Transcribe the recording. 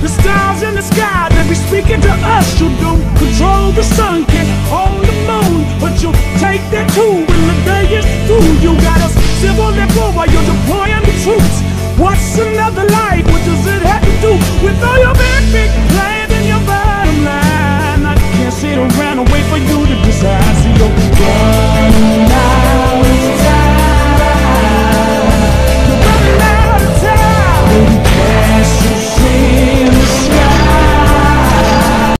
The stars in the sky, they be speaking to us. You don't control the sun, can't hold the moon, but you take that too when the day is through. You got us civil and war while you're deploying the troops. What's another lie?